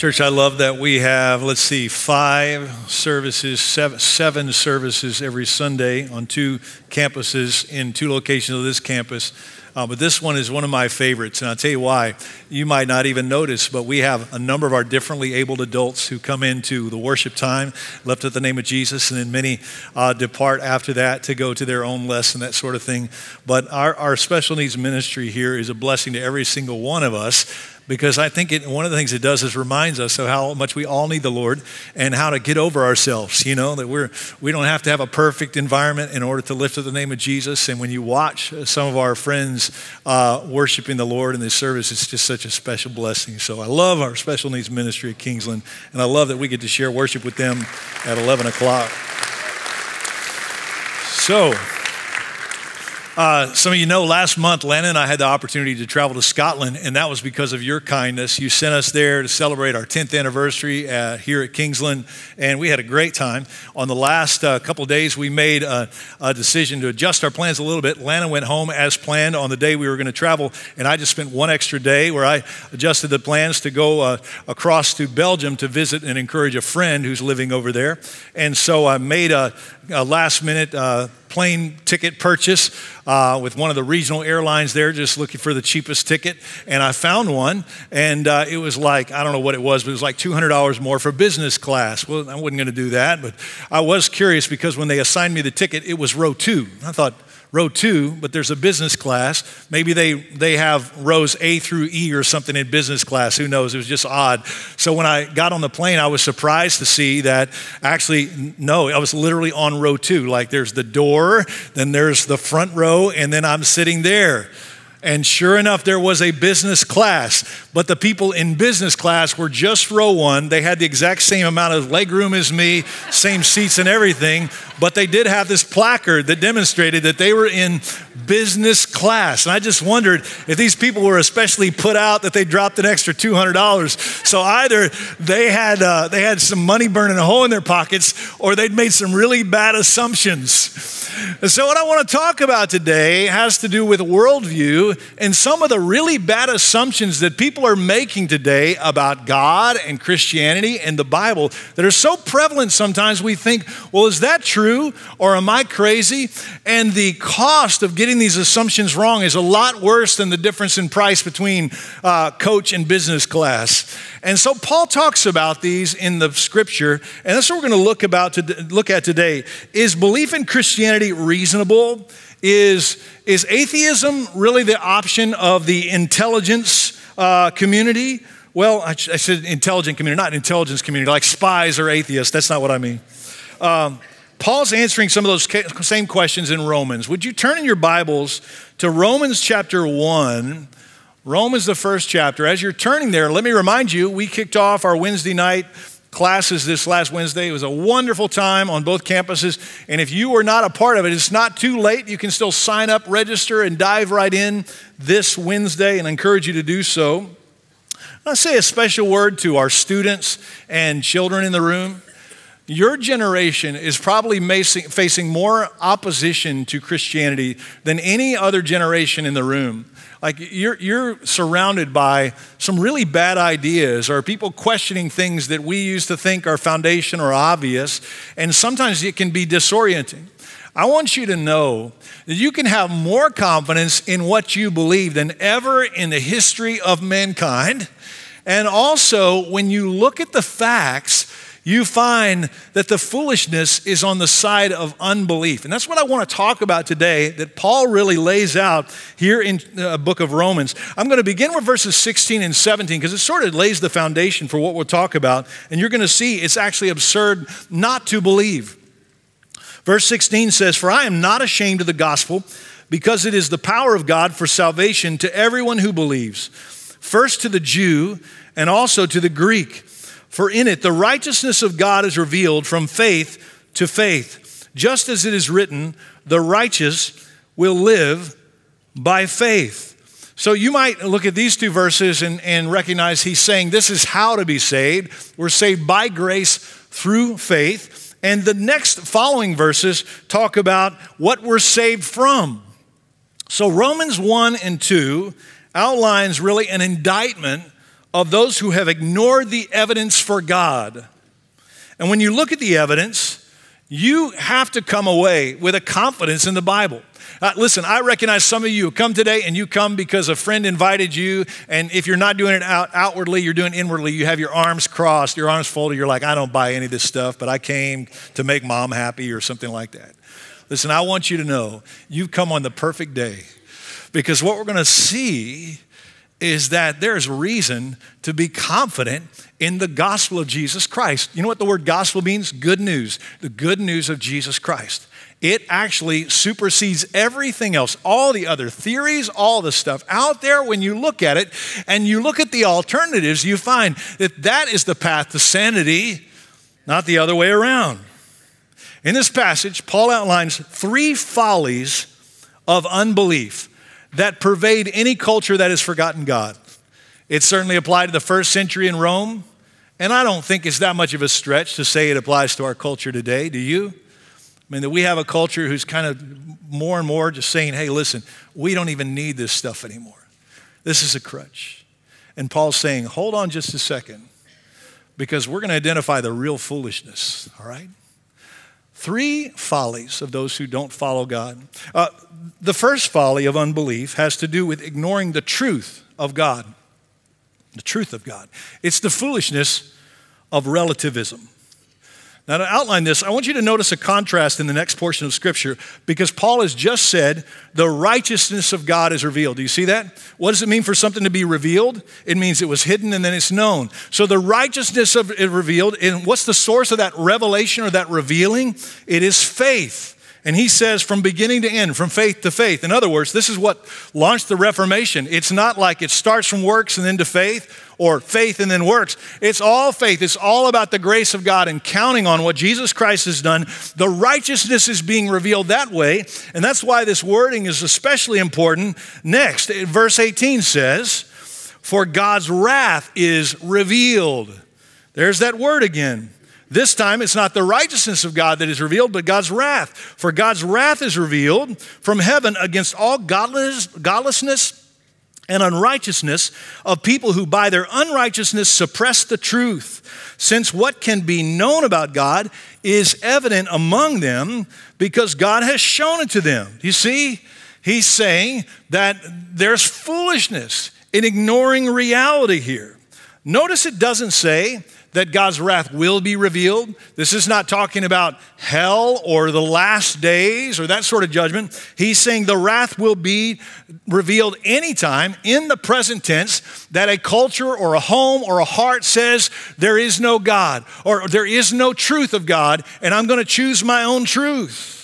Church, I love that we have, let's see, five services, seven, seven, services every Sunday on two campuses in two locations of this campus. Uh, but this one is one of my favorites, and I'll tell you why. You might not even notice, but we have a number of our differently abled adults who come into the worship time, left at the name of Jesus, and then many uh, depart after that to go to their own lesson, that sort of thing. But our, our special needs ministry here is a blessing to every single one of us because I think it, one of the things it does is reminds us of how much we all need the Lord and how to get over ourselves. You know that we're we don't have to have a perfect environment in order to lift up the name of Jesus. And when you watch some of our friends uh, worshiping the Lord in this service, it's just such a special blessing. So I love our special needs ministry at Kingsland, and I love that we get to share worship with them at 11 o'clock. So. Uh, some of you know last month, Lana and I had the opportunity to travel to Scotland, and that was because of your kindness. You sent us there to celebrate our 10th anniversary uh, here at Kingsland, and we had a great time. On the last uh, couple days, we made a, a, decision to adjust our plans a little bit. Lana went home as planned on the day we were going to travel, and I just spent one extra day where I adjusted the plans to go uh, across to Belgium to visit and encourage a friend who's living over there. And so I made a, a last minute uh, plane ticket purchase uh, with one of the regional airlines there, just looking for the cheapest ticket. And I found one, and uh, it was like, I don't know what it was, but it was like $200 more for business class. Well, I wasn't going to do that, but I was curious because when they assigned me the ticket, it was row two. I thought, row two, but there's a business class. Maybe they, they have rows A through E or something in business class. Who knows? It was just odd. So when I got on the plane, I was surprised to see that actually, no, I was literally on row two. Like there's the door, then there's the front row, and then I'm sitting there. And sure enough, there was a business class, but the people in business class were just row one. They had the exact same amount of leg room as me, same seats and everything, but they did have this placard that demonstrated that they were in business class. And I just wondered if these people were especially put out that they dropped an extra $200. So either they had, uh, they had some money burning a hole in their pockets or they'd made some really bad assumptions. And so, what I want to talk about today has to do with worldview and some of the really bad assumptions that people are making today about God and Christianity and the Bible that are so prevalent sometimes we think, well, is that true? True or am I crazy? And the cost of getting these assumptions wrong is a lot worse than the difference in price between uh, coach and business class. And so Paul talks about these in the scripture, and that's what we're going to look about to look at today. Is belief in Christianity reasonable? Is, is atheism really the option of the intelligence uh, community? Well, I, I, said intelligent community, not intelligence community, like spies or atheists. That's not what I mean. Um, Paul's answering some of those same questions in Romans. Would you turn in your Bibles to Romans chapter 1? Romans, the first chapter. As you're turning there, let me remind you, we kicked off our Wednesday night classes this last Wednesday. It was a wonderful time on both campuses. And if you were not a part of it, it's not too late. You can still sign up, register, and dive right in this Wednesday, and I encourage you to do so. I say a special word to our students and children in the room. Your generation is probably facing more opposition to Christianity than any other generation in the room. Like you're, you're surrounded by some really bad ideas or people questioning things that we used to think are foundation or obvious, and sometimes it can be disorienting. I want you to know that you can have more confidence in what you believe than ever in the history of mankind. And also, when you look at the facts, you find that the foolishness is on the side of unbelief. And that's what I want to talk about today that Paul really lays out here in the book of Romans. I'm going to begin with verses 16 and 17 because it sort of lays the foundation for what we'll talk about. And you're going to see it's actually absurd not to believe. Verse 16 says, For I am not ashamed of the gospel because it is the power of God for salvation to everyone who believes, first to the Jew and also to the Greek. For in it the righteousness of God is revealed from faith to faith, just as it is written, the righteous will live by faith. So you might look at these two verses and, and recognize he's saying this is how to be saved. We're saved by grace through faith. And the next following verses talk about what we're saved from. So Romans 1 and 2 outlines really an indictment of those who have ignored the evidence for God. And when you look at the evidence, you have to come away with a confidence in the Bible. Uh, listen, I recognize some of you come today and you come because a friend invited you, and if you're not doing it out, outwardly, you're doing inwardly. You have your arms crossed, your arms folded. You're like, I don't buy any of this stuff, but I came to make mom happy or something like that. Listen, I want you to know you've come on the perfect day because what we're going to see is that there's reason to be confident in the gospel of Jesus Christ. You know what the word gospel means? Good news. The good news of Jesus Christ. It actually supersedes everything else, all the other theories, all the stuff out there. When you look at it and you look at the alternatives, you find that that is the path to sanity, not the other way around. In this passage, Paul outlines three follies of unbelief that pervade any culture that has forgotten God. It certainly applied to the first century in Rome, and I don't think it's that much of a stretch to say it applies to our culture today. Do you? I mean, that we have a culture who's kind of more and more just saying, hey, listen, we don't even need this stuff anymore. This is a crutch. And Paul's saying, hold on just a second, because we're going to identify the real foolishness, all right? Three follies of those who don't follow God. Uh, the first folly of unbelief has to do with ignoring the truth of God. The truth of God. It's the foolishness of relativism. Now, to outline this, I want you to notice a contrast in the next portion of Scripture because Paul has just said the righteousness of God is revealed. Do you see that? What does it mean for something to be revealed? It means it was hidden and then it's known. So the righteousness of it revealed, and what's the source of that revelation or that revealing? It is faith. And he says from beginning to end, from faith to faith. In other words, this is what launched the Reformation. It's not like it starts from works and then to faith or faith and then works. It's all faith. It's all about the grace of God and counting on what Jesus Christ has done. The righteousness is being revealed that way. And that's why this wording is especially important. Next, verse 18 says, For God's wrath is revealed. There's that word again. This time it's not the righteousness of God that is revealed, but God's wrath. For God's wrath is revealed from heaven against all godless, godlessness and unrighteousness of people who by their unrighteousness suppress the truth. Since what can be known about God is evident among them because God has shown it to them. You see, he's saying that there's foolishness in ignoring reality here. Notice it doesn't say that God's wrath will be revealed. This is not talking about hell or the last days or that sort of judgment. He's saying the wrath will be revealed anytime in the present tense that a culture or a home or a heart says there is no God or there is no truth of God and I'm going to choose my own truth.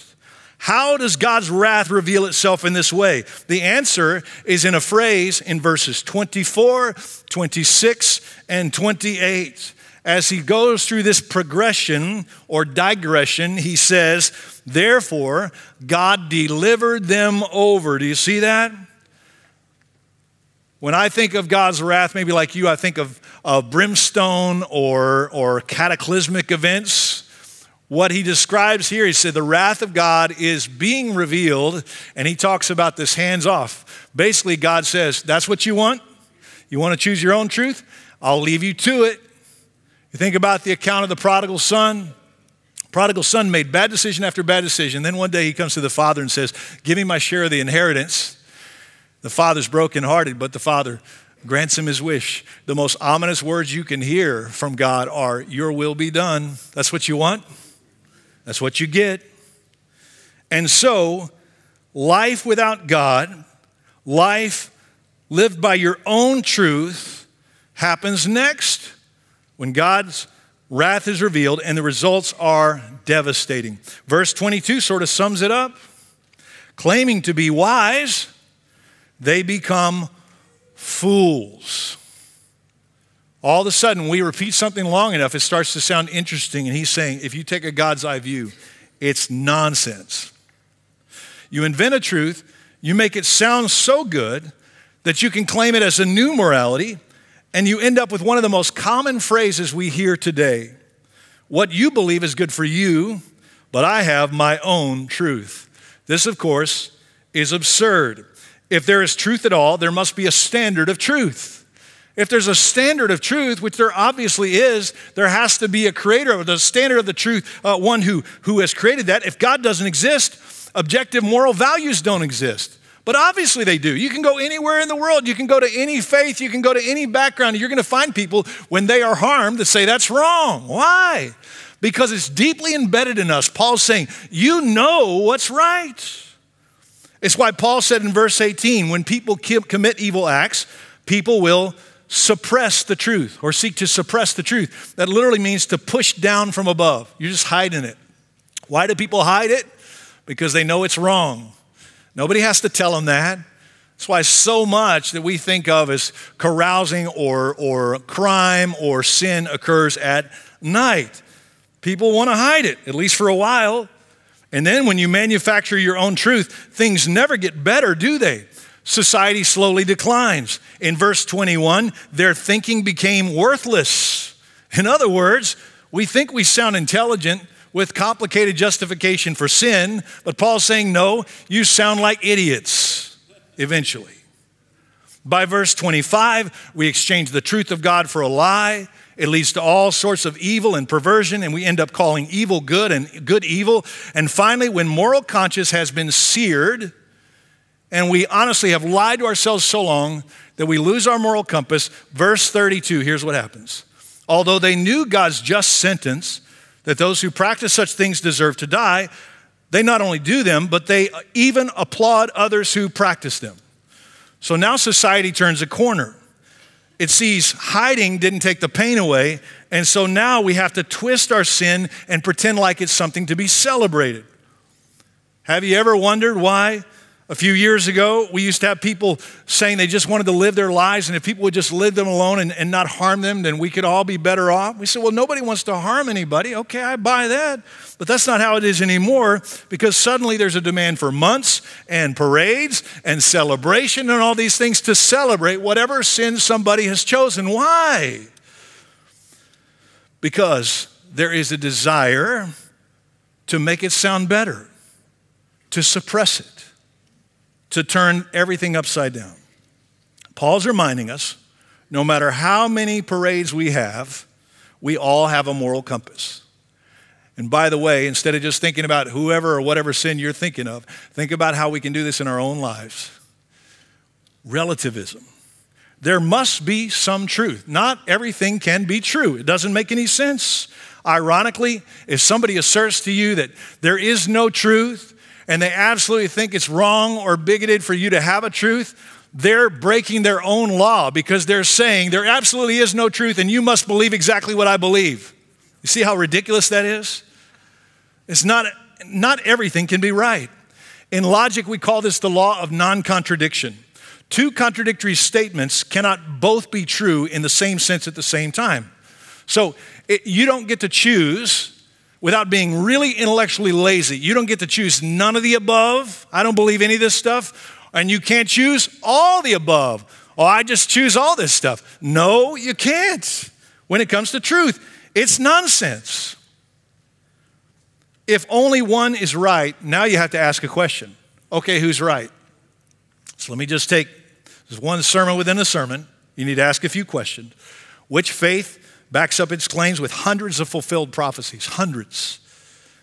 How does God's wrath reveal itself in this way? The answer is in a phrase in verses 24, 26, and 28 as he goes through this progression or digression, he says, Therefore, God delivered them over. Do you see that? When I think of God's wrath, maybe like you, I think of, of brimstone or, or cataclysmic events. What he describes here, he said, the wrath of God is being revealed, and he talks about this hands off. Basically, God says, That's what you want? You want to choose your own truth? I'll leave you to it. You think about the account of the prodigal son. Prodigal son made bad decision after bad decision. Then one day he comes to the father and says, Give me my share of the inheritance. The father's brokenhearted, but the father grants him his wish. The most ominous words you can hear from God are, Your will be done. That's what you want, that's what you get. And so, life without God, life lived by your own truth, happens next when God's wrath is revealed and the results are devastating. Verse 22 sort of sums it up. Claiming to be wise, they become fools. All of a sudden, we repeat something long enough, it starts to sound interesting. And he's saying, if you take a God's eye view, it's nonsense. You invent a truth, you make it sound so good that you can claim it as a new morality, and you end up with one of the most common phrases we hear today What you believe is good for you, but I have my own truth. This, of course, is absurd. If there is truth at all, there must be a standard of truth. If there's a standard of truth, which there obviously is, there has to be a creator of the standard of the truth, uh, one who, who has created that. If God doesn't exist, objective moral values don't exist. But obviously they do. You can go anywhere in the world, you can go to any faith, you can go to any background, you're going to find people when they are harmed that say that's wrong. Why? Because it's deeply embedded in us. Paul's saying, You know what's right. It's why Paul said in verse 18 when people commit evil acts, people will suppress the truth or seek to suppress the truth. That literally means to push down from above. You're just hiding it. Why do people hide it? Because they know it's wrong. Nobody has to tell them that. That's why so much that we think of as carousing or, or crime or sin occurs at night. People want to hide it, at least for a while. And then when you manufacture your own truth, things never get better, do they? Society slowly declines. In verse 21, their thinking became worthless. In other words, we think we sound intelligent with complicated justification for sin, but Paul's saying, no, you sound like idiots eventually. By verse 25, we exchange the truth of God for a lie. It leads to all sorts of evil and perversion, and we end up calling evil good and good evil. And finally, when moral conscience has been seared, and we honestly have lied to ourselves so long that we lose our moral compass, verse 32, here's what happens. Although they knew God's just sentence, that those who practice such things deserve to die, they not only do them, but they even applaud others who practice them. So now society turns a corner it sees hiding didn't take the pain away, and so now we have to twist our sin and pretend like it's something to be celebrated. Have you ever wondered why a few years ago, we used to have people saying they just wanted to live their lives, and if people would just live them alone and, and not harm them, then we could all be better off. We said, Well, nobody wants to harm anybody. Okay, I buy that. But that's not how it is anymore because suddenly there's a demand for months and parades and celebration and all these things to celebrate whatever sin somebody has chosen. Why? Because there is a desire to make it sound better, to suppress it to turn everything upside down. Paul's reminding us no matter how many parades we have, we all have a moral compass. And by the way, instead of just thinking about whoever or whatever sin you're thinking of, think about how we can do this in our own lives. Relativism. There must be some truth. Not everything can be true. It doesn't make any sense. Ironically, if somebody asserts to you that there is no truth, and they absolutely think it's wrong or bigoted for you to have a truth, they're breaking their own law because they're saying there absolutely is no truth and you must believe exactly what I believe. You see how ridiculous that is? It's not, not everything can be right. In logic, we call this the law of non contradiction. Two contradictory statements cannot both be true in the same sense at the same time. So it, you don't get to choose without being really intellectually lazy. You don't get to choose none of the above. I don't believe any of this stuff. And you can't choose all the above. Oh, I just choose all this stuff. No, you can't. When it comes to truth, it's nonsense. If only one is right, now you have to ask a question. Okay, who's right? So let me just take this one sermon within a sermon. You need to ask a few questions. Which faith backs up its claims with hundreds of fulfilled prophecies, hundreds.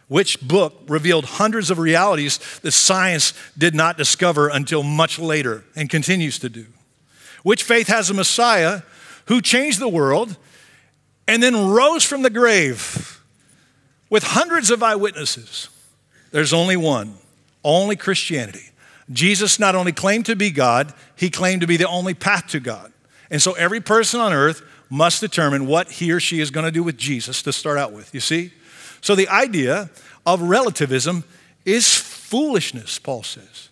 Which book revealed hundreds of realities that science did not discover until much later and continues to do? Which faith has a Messiah who changed the world and then rose from the grave with hundreds of eyewitnesses? There's only one, only Christianity. Jesus not only claimed to be God, he claimed to be the only path to God. And so every person on earth must determine what he or she is going to do with Jesus to start out with. You see? So the idea of relativism is foolishness, Paul says.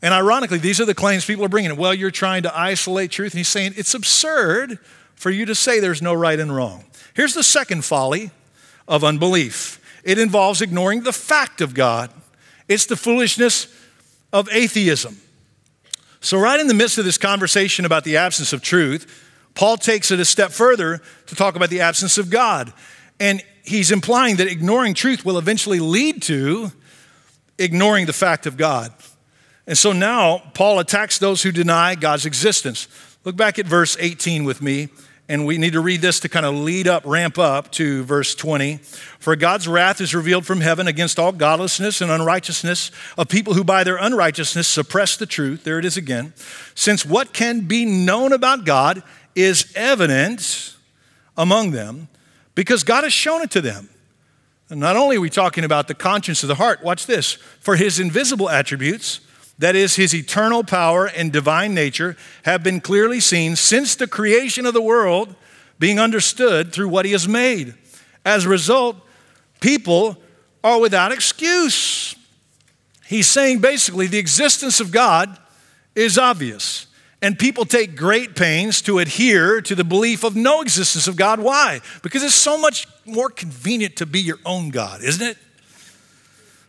And ironically, these are the claims people are bringing. Well, you're trying to isolate truth. And he's saying it's absurd for you to say there's no right and wrong. Here's the second folly of unbelief it involves ignoring the fact of God, it's the foolishness of atheism. So, right in the midst of this conversation about the absence of truth, Paul takes it a step further to talk about the absence of God. And he's implying that ignoring truth will eventually lead to ignoring the fact of God. And so now Paul attacks those who deny God's existence. Look back at verse 18 with me, and we need to read this to kind of lead up, ramp up to verse 20. For God's wrath is revealed from heaven against all godlessness and unrighteousness of people who by their unrighteousness suppress the truth. There it is again. Since what can be known about God is evident among them because God has shown it to them. And not only are we talking about the conscience of the heart, watch this. For his invisible attributes, that is, his eternal power and divine nature, have been clearly seen since the creation of the world, being understood through what he has made. As a result, people are without excuse. He's saying basically the existence of God is obvious. And people take great pains to adhere to the belief of no existence of God. Why? Because it's so much more convenient to be your own God, isn't it?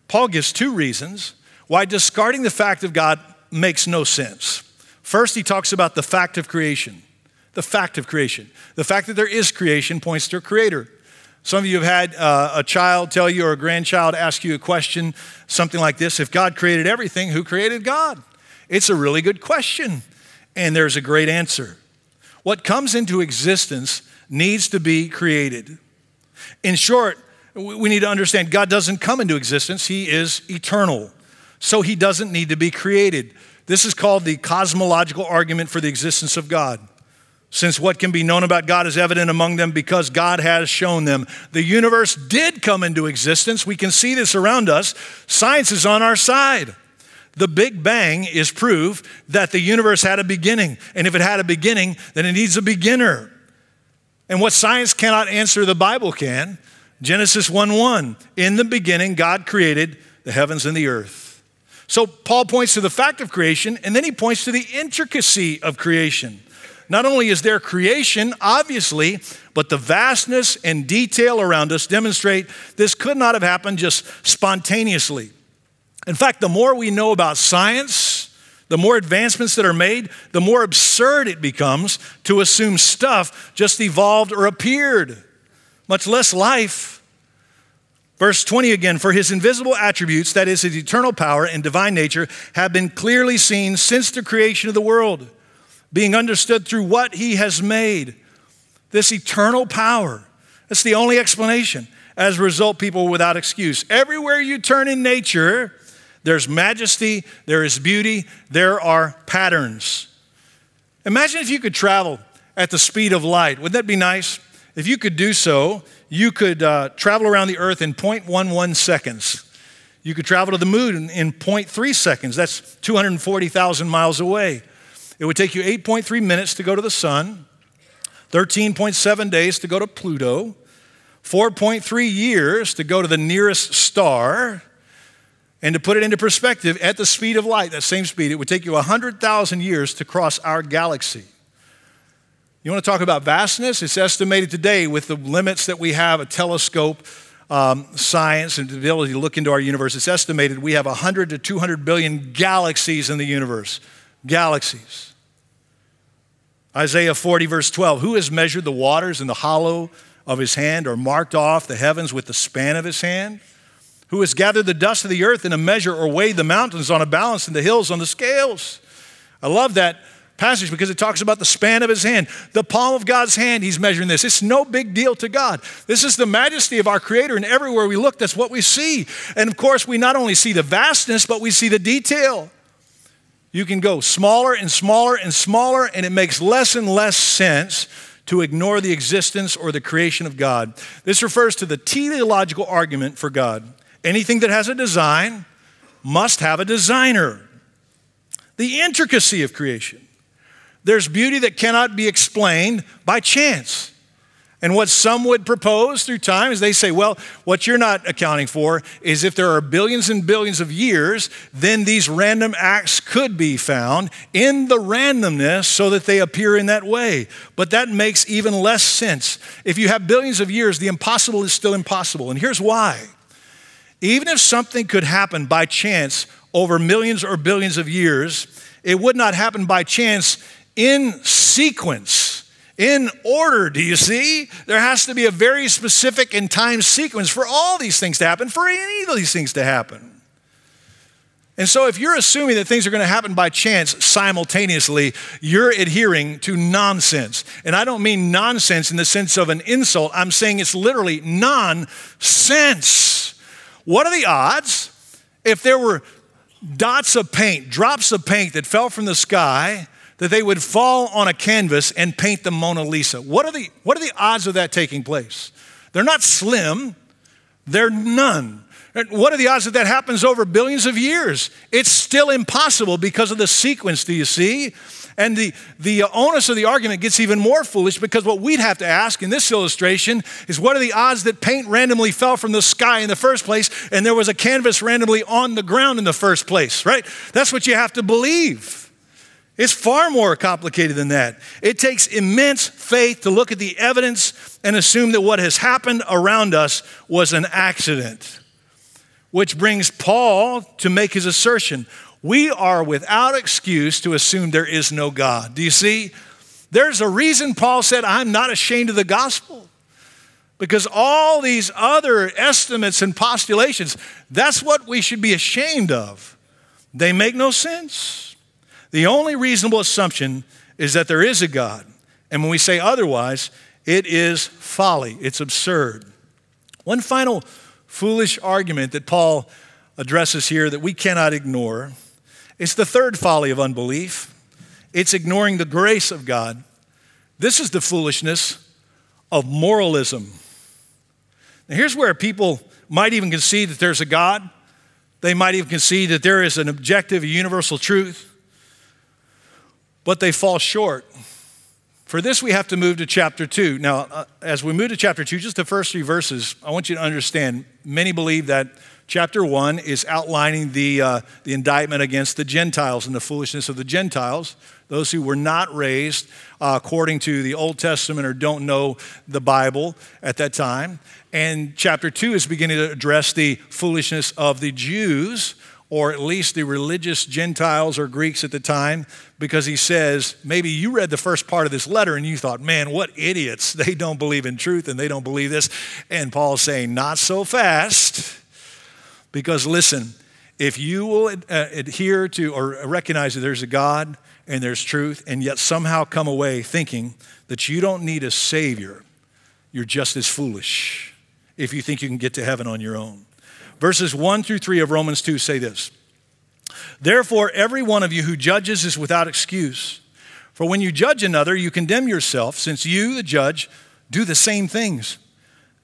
Paul gives two reasons why discarding the fact of God makes no sense. First, he talks about the fact of creation. The fact of creation. The fact that there is creation points to a creator. Some of you have had uh, a child tell you or a grandchild ask you a question, something like this If God created everything, who created God? It's a really good question, and there's a great answer. What comes into existence needs to be created. In short, we need to understand God doesn't come into existence, He is eternal so he doesn't need to be created. This is called the cosmological argument for the existence of God. Since what can be known about God is evident among them because God has shown them. The universe did come into existence. We can see this around us. Science is on our side. The Big Bang is proof that the universe had a beginning. And if it had a beginning, then it needs a beginner. And what science cannot answer, the Bible can. Genesis 1 1. In the beginning, God created the heavens and the earth. So Paul points to the fact of creation, and then he points to the intricacy of creation. Not only is there creation, obviously, but the vastness and detail around us demonstrate this could not have happened just spontaneously. In fact, the more we know about science, the more advancements that are made, the more absurd it becomes to assume stuff just evolved or appeared, much less life. Verse 20 again, for his invisible attributes, that is, his eternal power and divine nature, have been clearly seen since the creation of the world, being understood through what he has made. This eternal power, that's the only explanation. As a result, people without excuse. Everywhere you turn in nature, there's majesty, there is beauty, there are patterns. Imagine if you could travel at the speed of light. Wouldn't that be nice? If you could do so, you could uh, travel around the earth in 0.11 seconds. You could travel to the moon in 0.3 seconds. That's 240,000 miles away. It would take you 8.3 minutes to go to the sun, 13.7 days to go to Pluto, 4.3 years to go to the nearest star. And to put it into perspective, at the speed of light, that same speed, it would take you 100,000 years to cross our galaxy. You want to talk about vastness? It's estimated today with the limits that we have, a telescope, um, science, and the ability to look into our universe. It's estimated we have 100 to 200 billion galaxies in the universe. Galaxies. Isaiah 40, verse 12 Who has measured the waters in the hollow of his hand or marked off the heavens with the span of his hand? Who has gathered the dust of the earth in a measure or weighed the mountains on a balance and the hills on the scales? I love that passage because it talks about the span of his hand, the palm of God's hand. He's measuring this. It's no big deal to God. This is the majesty of our Creator, and everywhere we look, that's what we see. And of course, we not only see the vastness, but we see the detail. You can go smaller and smaller and smaller, and it makes less and less sense to ignore the existence or the creation of God. This refers to the teleological argument for God. Anything that has a design must have a designer. The intricacy of creation. There's beauty that cannot be explained by chance. And what some would propose through time is they say, well, what you're not accounting for is if there are billions and billions of years, then these random acts could be found in the randomness so that they appear in that way. But that makes even less sense. If you have billions of years, the impossible is still impossible. And here's why. Even if something could happen by chance over millions or billions of years, it would not happen by chance in sequence, in order. Do you see? There has to be a very specific and time sequence for all these things to happen, for any of these things to happen. And so, if you're assuming that things are going to happen by chance simultaneously, you're adhering to nonsense. And I don't mean nonsense in the sense of an insult, I'm saying it's literally nonsense. What are the odds if there were dots of paint, drops of paint that fell from the sky, that they would fall on a canvas and paint the Mona Lisa? What are the, what are the odds of that taking place? They're not slim, they're none. What are the odds that that happens over billions of years? It's still impossible because of the sequence, do you see? And the, the onus of the argument gets even more foolish because what we'd have to ask in this illustration is what are the odds that paint randomly fell from the sky in the first place and there was a canvas randomly on the ground in the first place, right? That's what you have to believe. It's far more complicated than that. It takes immense faith to look at the evidence and assume that what has happened around us was an accident which brings Paul to make his assertion we are without excuse to assume there is no God. Do you see? There's a reason Paul said, I'm not ashamed of the gospel. Because all these other estimates and postulations, that's what we should be ashamed of. They make no sense. The only reasonable assumption is that there is a God. And when we say otherwise, it is folly, it's absurd. One final foolish argument that Paul addresses here that we cannot ignore. It's the third folly of unbelief. It's ignoring the grace of God. This is the foolishness of moralism. Now, here's where people might even concede that there's a God. They might even concede that there is an objective, universal truth, but they fall short. For this, we have to move to chapter 2. Now, uh, as we move to chapter 2, just the first three verses, I want you to understand many believe that chapter 1 is outlining the, uh, the indictment against the Gentiles and the foolishness of the Gentiles, those who were not raised uh, according to the Old Testament or don't know the Bible at that time. And chapter 2 is beginning to address the foolishness of the Jews or at least the religious Gentiles or Greeks at the time, because he says, maybe you read the first part of this letter and you thought, man, what idiots. They don't believe in truth and they don't believe this. And Paul's saying, not so fast. Because listen, if you will uh, adhere to or recognize that there's a God and there's truth, and yet somehow come away thinking that you don't need a Savior, you're just as foolish if you think you can get to heaven on your own. Verses 1 through 3 of Romans 2 say this Therefore, every one of you who judges is without excuse. For when you judge another, you condemn yourself, since you, the judge, do the same things.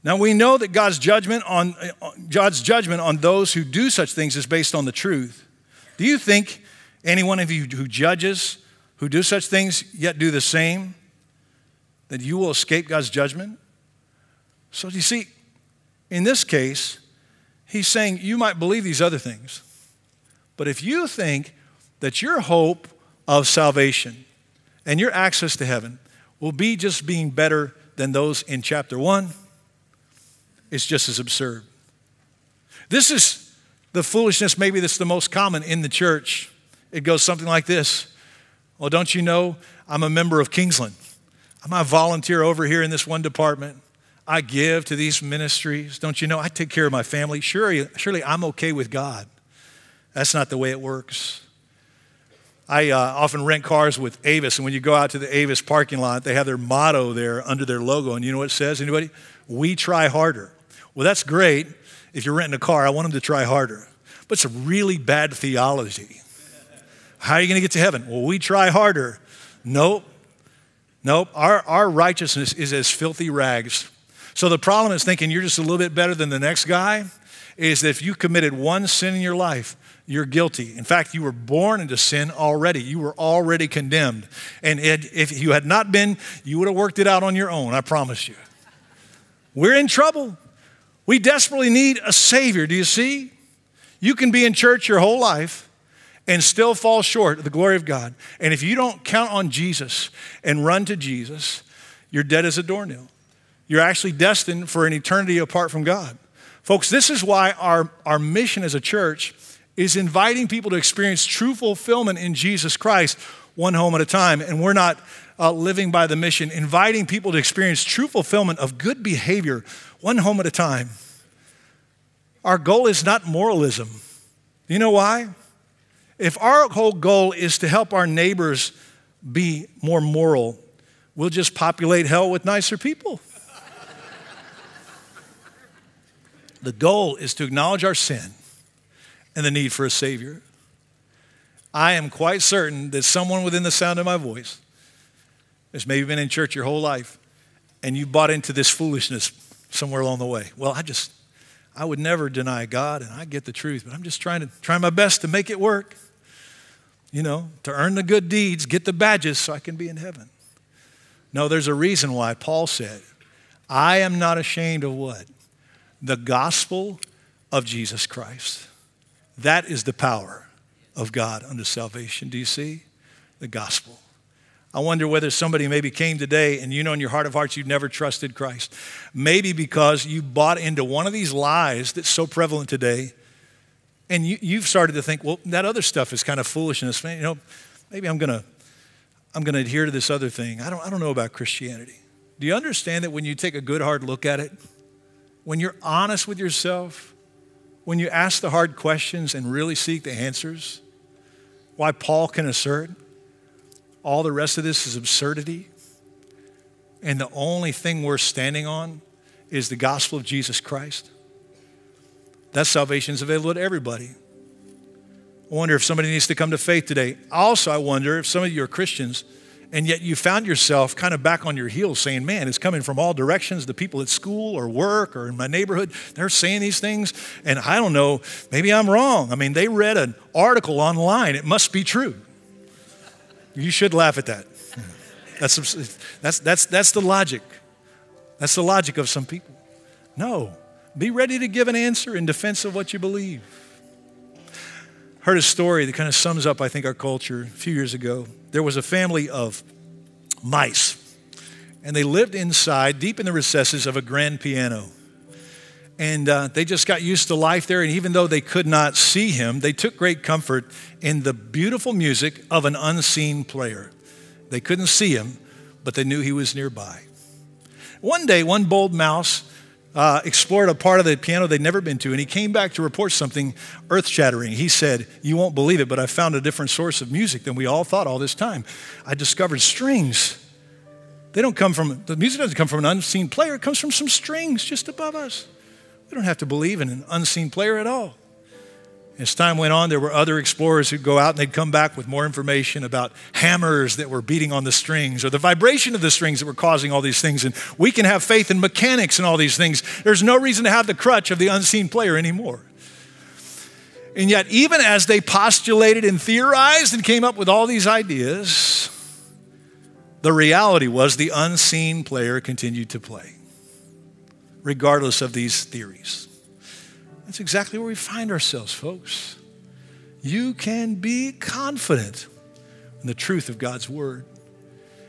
Now we know that God's judgment on uh, God's judgment on those who do such things is based on the truth. Do you think any one of you who judges, who do such things, yet do the same, that you will escape God's judgment? So you see, in this case, he's saying you might believe these other things, but if you think that your hope of salvation and your access to heaven will be just being better than those in chapter 1, it's just as absurd. This is the foolishness, maybe that's the most common in the church. It goes something like this Well, don't you know I'm a member of Kingsland? I'm a volunteer over here in this one department. I give to these ministries. Don't you know? I take care of my family. Surely, surely I'm okay with God. That's not the way it works. I uh, often rent cars with Avis, and when you go out to the Avis parking lot, they have their motto there under their logo, and you know what it says? Anybody? We try harder. Well, that's great. If you're renting a car, I want them to try harder. But it's a really bad theology. How are you going to get to heaven? Well, we try harder. Nope. Nope. Our, our righteousness is as filthy rags so the problem is thinking you're just a little bit better than the next guy is that if you committed one sin in your life, you're guilty. In fact, you were born into sin already. You were already condemned. And it, if you had not been, you would have worked it out on your own, I promise you. We're in trouble. We desperately need a Savior. Do you see? You can be in church your whole life and still fall short of the glory of God. And if you don't count on Jesus and run to Jesus, you're dead as a doornail you're actually destined for an eternity apart from God. Folks, this is why our, our mission as a church is inviting people to experience true fulfillment in Jesus Christ one home at a time. And we're not uh, living by the mission, inviting people to experience true fulfillment of good behavior one home at a time. Our goal is not moralism. You know why? If our whole goal is to help our neighbors be more moral, we'll just populate hell with nicer people. the goal is to acknowledge our sin and the need for a Savior. I am quite certain that someone within the sound of my voice has maybe been in church your whole life and you bought into this foolishness somewhere along the way. Well, I just, I would never deny God and I get the truth, but I'm just trying to try my best to make it work you know, to earn the good deeds, get the badges so I can be in heaven. No, there's a reason why Paul said, I am not ashamed of what? The gospel of Jesus Christ. That is the power of God unto salvation. Do you see? The gospel. I wonder whether somebody maybe came today and you know in your heart of hearts you've never trusted Christ. Maybe because you bought into one of these lies that's so prevalent today and you, have started to think, well, that other stuff is kind of foolishness. You know, maybe I'm going to I'm to adhere to this other thing. I don't, I don't know about Christianity. Do you understand that when you take a good hard look at it, when you're honest with yourself, when you ask the hard questions and really seek the answers, why Paul can assert all the rest of this is absurdity, and the only thing we're standing on is the gospel of Jesus Christ? That salvation is available to everybody. I wonder if somebody needs to come to faith today. Also, I wonder if some of you are Christians and yet you found yourself kind of back on your heels saying, man, it's coming from all directions. The people at school or work or in my neighborhood, they're saying these things. And I don't know, maybe I'm wrong. I mean, they read an article online. It must be true. You should laugh at that. That's, that's, that's, that's the logic. That's the logic of some people. No, be ready to give an answer in defense of what you believe. Heard a story that kind of sums up, I think, our culture a few years ago. There was a family of mice, and they lived inside, deep in the recesses of a grand piano. And uh, they just got used to life there. And even though they could not see him, they took great comfort in the beautiful music of an unseen player. They couldn't see him, but they knew he was nearby. One day, one bold mouse uh, explored a part of the piano they'd never been to, and he came back to report something earth shattering. He said, You won't believe it, but I found a different source of music than we all thought all this time. I discovered strings. They don't come from, the music doesn't come from an unseen player, it comes from some strings just above us. We don't have to believe in an unseen player at all. As time went on, there were other explorers who'd go out and they'd come back with more information about hammers that were beating on the strings or the vibration of the strings that were causing all these things. And we can have faith in mechanics and all these things. There's no reason to have the crutch of the unseen player anymore. And yet, even as they postulated and theorized and came up with all these ideas, the reality was the unseen player continued to play, regardless of these theories. That's exactly where we find ourselves, folks. You can be confident in the truth of God's word.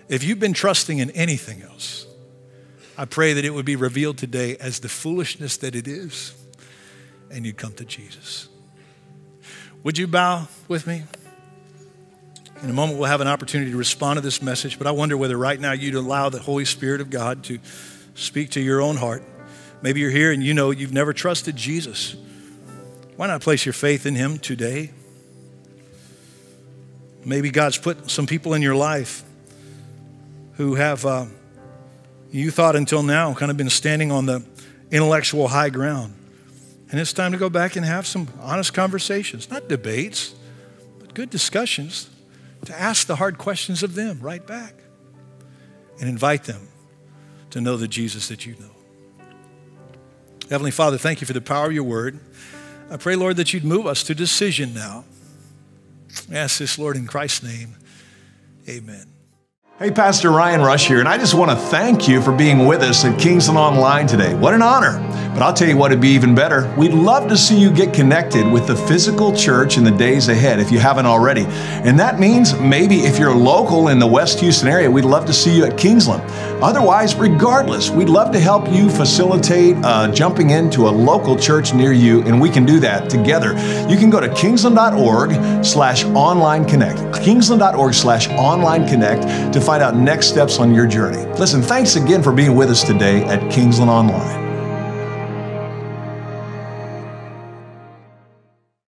If you've been trusting in anything else, I pray that it would be revealed today as the foolishness that it is, and you'd come to Jesus. Would you bow with me? In a moment, we'll have an opportunity to respond to this message, but I wonder whether right now you'd allow the Holy Spirit of God to speak to your own heart. Maybe you're here and you know you've never trusted Jesus. Why not place your faith in Him today? Maybe God's put some people in your life who have, uh, you thought until now, kind of been standing on the intellectual high ground. And it's time to go back and have some honest conversations, not debates, but good discussions to ask the hard questions of them right back and invite them to know the Jesus that you know. Heavenly Father, thank you for the power of your word. I pray, Lord, that you'd move us to decision now. I ask this, Lord, in Christ's name. Amen. Hey, Pastor Ryan Rush here, and I just want to thank you for being with us at Kingsland Online today. What an honor! But I'll tell you what, it'd be even better. We'd love to see you get connected with the physical church in the days ahead if you haven't already. And that means maybe if you're local in the West Houston area, we'd love to see you at Kingsland. Otherwise, regardless, we'd love to help you facilitate uh, jumping into a local church near you, and we can do that together. You can go to kingsland.org slash online connect. Kingsland.org slash online connect to find out next steps on your journey. Listen, thanks again for being with us today at Kingsland Online.